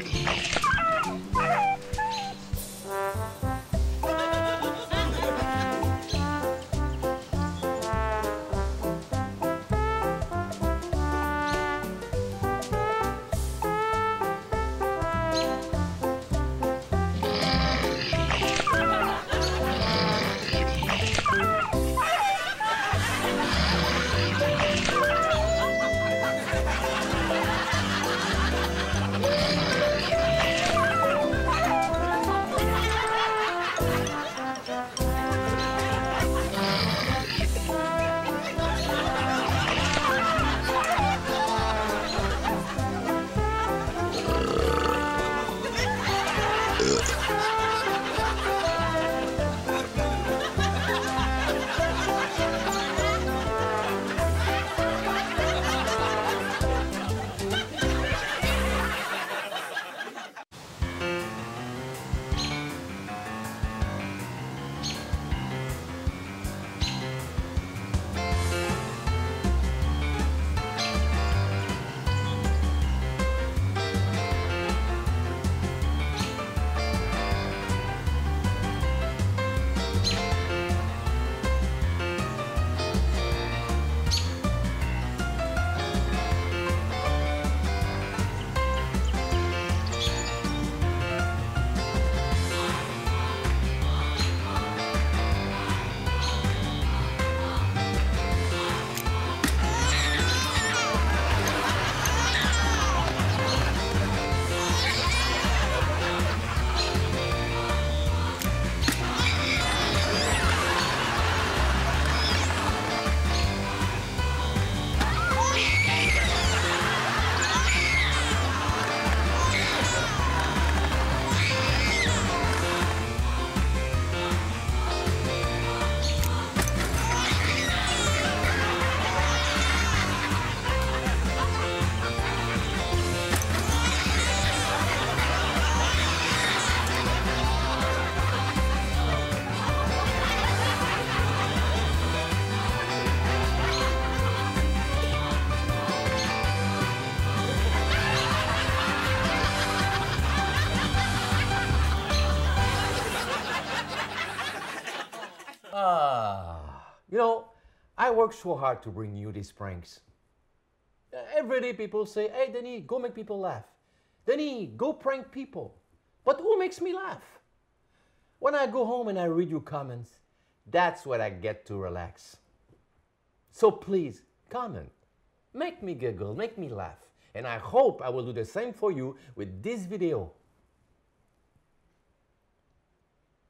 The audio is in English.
Oh. You know, I work so hard to bring you these pranks. Every day people say, hey, Denis, go make people laugh. Denis, go prank people. But who makes me laugh? When I go home and I read your comments, that's when I get to relax. So please, comment. Make me giggle, make me laugh. And I hope I will do the same for you with this video.